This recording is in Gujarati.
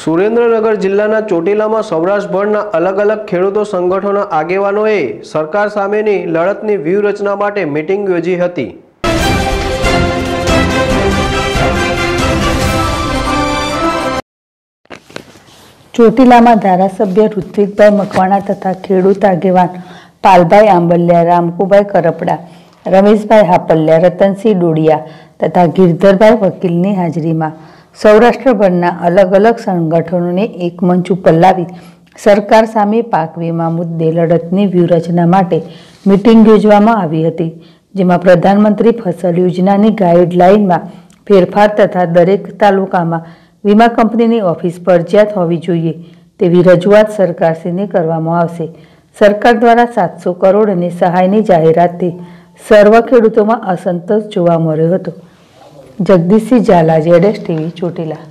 સુરેન્દ્રનગર જિલ્લાના ચોટીલામાં સૌરાષ્ટ્રભરના અલગ અલગ ખેડૂતો સંગઠનોના આગેવાનોએ સરકાર સામેની લડતની વ્યૂહરચના માટે મિટિંગ યોજી હતી. ચોટીલામાં ધારાસભ્ય ઋત્વિકભાઈ મકવાણા તથા ખેડૂત આગેવાન પાલભાઈ આંબલિયા, રામકુભાઈ કરપડા, રમેશભાઈ હાપલિયા, રતનસિંહ ડોડિયા તથા ગિરધરભાઈ વકીલની હાજરીમાં સૌરાષ્ટ્રભરના અલગ અલગ સંગઠનોને એક મંચ ઉપર લાવી સરકાર સામે પાક વીમા મુદ્દે લડતની વ્યૂહરચના માટે મિટિંગ યોજવામાં આવી હતી, જેમાં પ્રધાનમંત્રી ફસલ યોજનાની ગાઈડલાઇનમાં ફેરફાર તથા દરેક તાલુકામાં વીમા કંપનીની ઓફિસ ફરજિયાત હોવી જોઈએ તેવી રજૂઆત સરકારશ્રીને કરવામાં આવશે. સરકાર દ્વારા સાતસો કરોડની સહાયની જાહેરાતથી સર્વ ખેડૂતોમાં અસંતોષ જોવા મળ્યો હતો. જગદીશસિંહ ઝાલા જેડેશ ટીવી ચોટીલા.